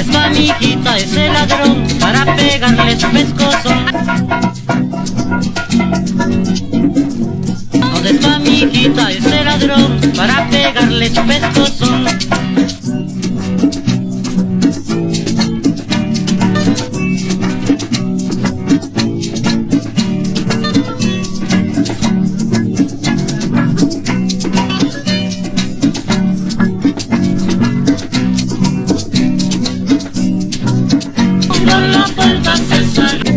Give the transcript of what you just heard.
está mi hijita ese ladrón para pegarle su pescozo? ¿Dónde está mi hijita ese ladrón para pegarle su pescozo? time.